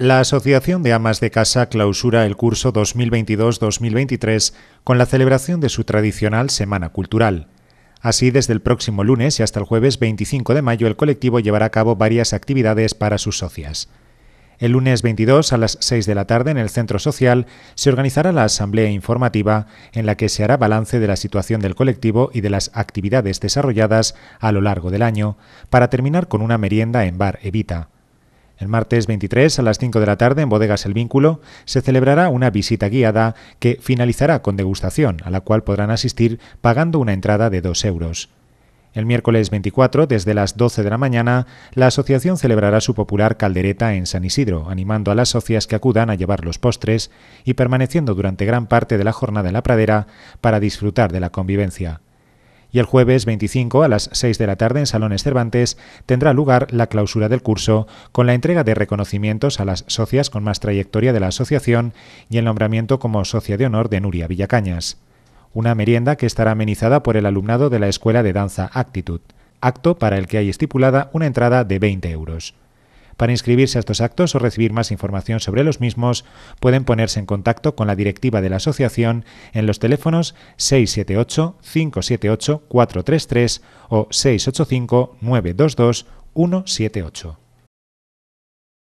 La Asociación de Amas de Casa clausura el curso 2022-2023 con la celebración de su tradicional Semana Cultural. Así, desde el próximo lunes y hasta el jueves 25 de mayo, el colectivo llevará a cabo varias actividades para sus socias. El lunes 22 a las 6 de la tarde en el Centro Social se organizará la asamblea informativa en la que se hará balance de la situación del colectivo y de las actividades desarrolladas a lo largo del año, para terminar con una merienda en Bar Evita. El martes 23 a las 5 de la tarde en Bodegas El Vínculo se celebrará una visita guiada que finalizará con degustación, a la cual podrán asistir pagando una entrada de 2 euros. El miércoles 24, desde las 12 de la mañana, la asociación celebrará su popular caldereta en San Isidro, animando a las socias que acudan a llevar los postres y permaneciendo durante gran parte de la jornada en la pradera para disfrutar de la convivencia y el jueves 25 a las 6 de la tarde en Salones Cervantes tendrá lugar la clausura del curso con la entrega de reconocimientos a las socias con más trayectoria de la asociación y el nombramiento como socia de honor de Nuria Villacañas. Una merienda que estará amenizada por el alumnado de la Escuela de Danza Actitud, acto para el que hay estipulada una entrada de 20 euros. Para inscribirse a estos actos o recibir más información sobre los mismos, pueden ponerse en contacto con la directiva de la asociación en los teléfonos 678-578-433 o 685-922-178.